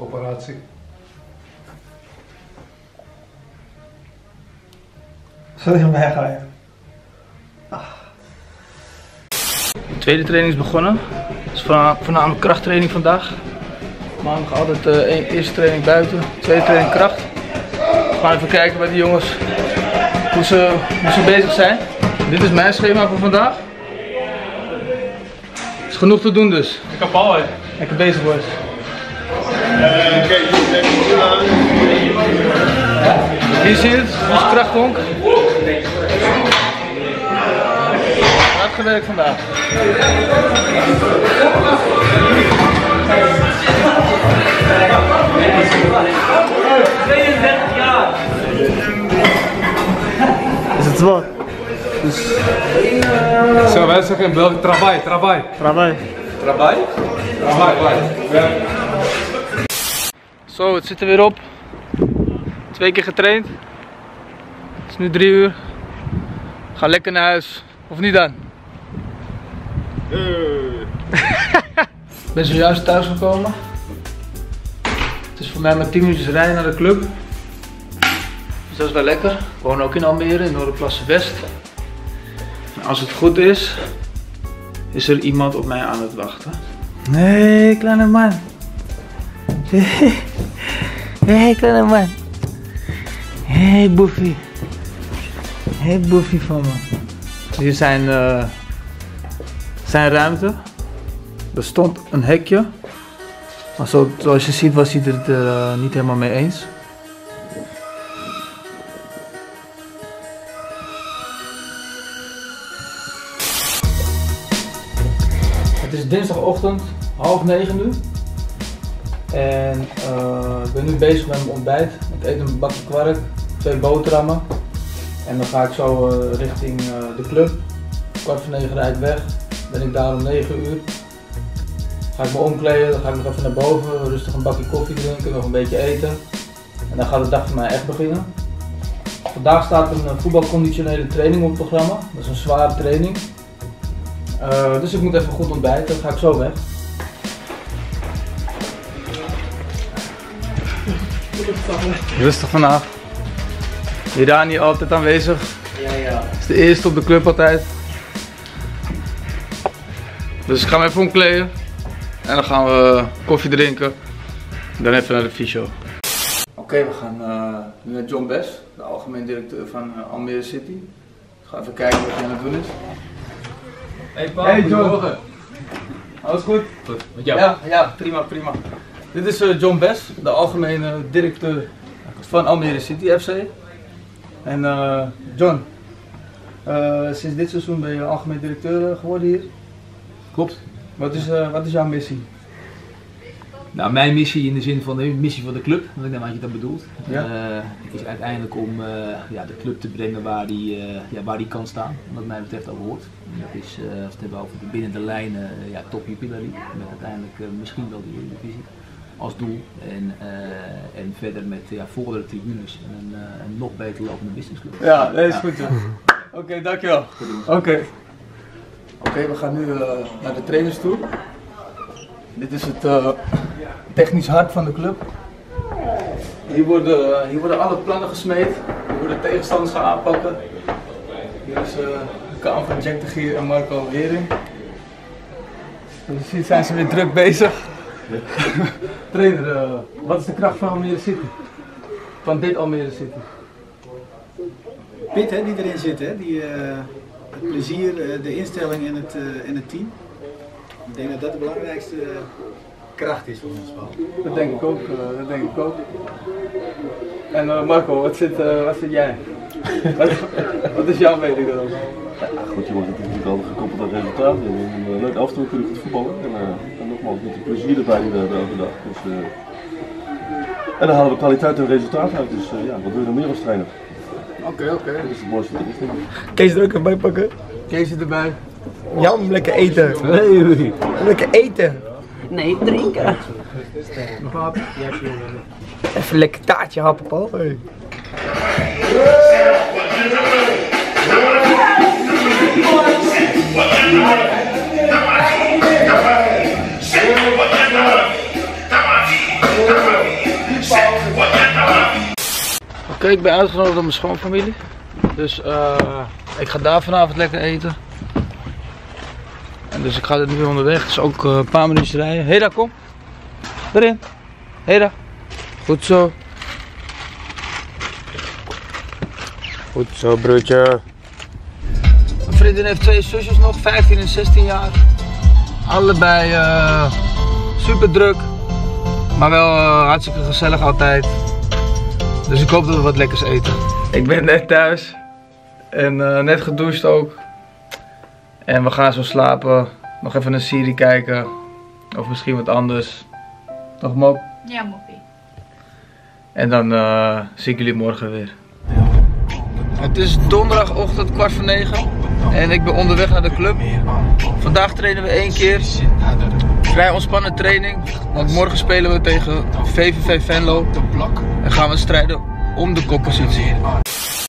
operatie. Zal je mij gaan? De tweede training is begonnen. Het is voornamelijk krachttraining vandaag. Maandag altijd uh, eerste training buiten, tweede training kracht. We gaan even kijken bij de jongens hoe ze, hoe ze bezig zijn. Dit is mijn schema voor vandaag. is genoeg te doen dus. Ik heb al, hè. Lekker bezig boys. Hier zie je het, onze krachthonk. Hard gewerkt vandaag. Is het wat? Zo, wij zeggen in België travail, travail. Travail. Travail? Travail, ja. Zo, het zit er weer op. Twee keer getraind. Het is nu drie uur. Ga lekker naar huis. Of niet dan? Ik ben zojuist thuis gekomen. Het is voor mij maar 10 minuutjes rijden naar de club. Dus dat is wel lekker. Ik woon ook in Almere, in Noorderplassen West. En als het goed is, is er iemand op mij aan het wachten. Nee, kleine man. Hé, hey, boefie. Hé, hey, boefie van me. Hier zijn, eh, zijn ruimte. Er stond een hekje. Maar zo, zoals je ziet was hij het er eh, niet helemaal mee eens. Het is dinsdagochtend, half negen nu. En eh, ik ben nu bezig met mijn ontbijt. Ik eet een bakje kwark, twee boterhammen. En dan ga ik zo eh, richting eh, de club. Kwart voor negen rijd ik weg. Ben ik daar om 9 uur. Ga ik me omkleden, dan ga ik nog even naar boven, rustig een bakje koffie drinken, nog een beetje eten. En dan gaat de dag voor mij echt beginnen. Vandaag staat een voetbalconditionele training op het programma. Dat is een zware training. dus ik moet even goed ontbijten, dan ga ik zo weg. Rustig vandaag. Irani altijd aanwezig. Ja, ja. Is de eerste op de club altijd. Dus ik ga me even omkleden. En dan gaan we koffie drinken. Dan even naar de fysio. Oké, we gaan uh, nu naar John Best, de algemeen directeur van uh, Almere City. Ik ga even kijken wat hij aan het doen is. Hey Paul, hey John. Alles goed? Goed, met jou? Ja, ja, prima, prima. Dit is uh, John Best, de algemene directeur van Almere City FC. En uh, John, uh, sinds dit seizoen ben je algemeen directeur geworden hier. Klopt. Wat is, wat is jouw missie? Nou, mijn missie in de zin van de missie van de club, want ik denk dat je dat bedoelt, Ja. is uiteindelijk om ja, de club te brengen waar die, ja, waar die kan staan, wat mij betreft ook hoort. En dat is, als we het hebben over de binnen de lijnen, ja, top Jupiler League, met uiteindelijk misschien wel de Eredivisie als doel. En, uh, en verder met ja, vordere tribunes en een, uh, een nog beter lopende businessclub. Ja, dat is goed John. Oké, okay, dankjewel. Oké. Okay. Oké, okay, we gaan nu uh, naar de trainers toe. Dit is het technisch hart van de club. Hier worden, hier worden alle plannen gesmeed. Hier worden tegenstanders gaan aanpakken. Hier is de kamer van Jack de Gier en Marco Wering. Zoals je ziet zijn ze weer druk bezig. Trainer, uh, wat is de kracht van Almere City? Van dit Almere City? Pit hè, die erin zit, hè? Die, uh, het plezier, uh, de instelling en het, en het team. Ik denk dat dat de belangrijkste kracht is voor ons spel. Dat denk ik ook, dat denk ik ook. En Marco, wat zit, wat zit jij? wat, wat is jouw mening daarover? Ja, goed, je wordt natuurlijk altijd gekoppeld aan resultaten. En een leuk af en toe kun je goed voetballen. En, uh, en nogmaals, met de plezier erbij de, de elke dag. Dus, uh, en dan halen we kwaliteit en resultaat uit. Dus uh, ja, wat wil je nog meer als trainer? Oké, okay, oké. Okay. Dat is het mooiste wat er is, ik. Kees er ook erbij pakken. Kees erbij. Jan, lekker eten. Nee, lekker eten. Nee, drinken. Even een lekker taartje happen, Paul. Hey. Oké, ik ben uitgenodigd door mijn schoonfamilie. Dus eh, ik ga daar vanavond lekker eten. En dus ik ga er nu onderweg. Het is ook eh, een paar minuutjes rijden. Heda, kom. Erin. Heda. Goed zo. Goed zo, broertje. Mijn vriendin heeft twee zusjes nog, 15 en 16 jaar. Allebei eh, super druk, maar wel eh, hartstikke gezellig altijd. Dus ik hoop dat we wat lekkers eten. Ik ben net thuis en net gedoucht ook. En we gaan zo slapen, nog even een serie kijken of misschien wat anders. Nog mop. Ja, moppie. En dan eh, zie ik jullie morgen weer. Het is donderdagochtend kwart voor negen en ik ben onderweg naar de club. Vandaag trainen we één keer. Vrij ontspannen training, want morgen spelen we tegen VVV Venlo. En gaan we strijden om de koppositie.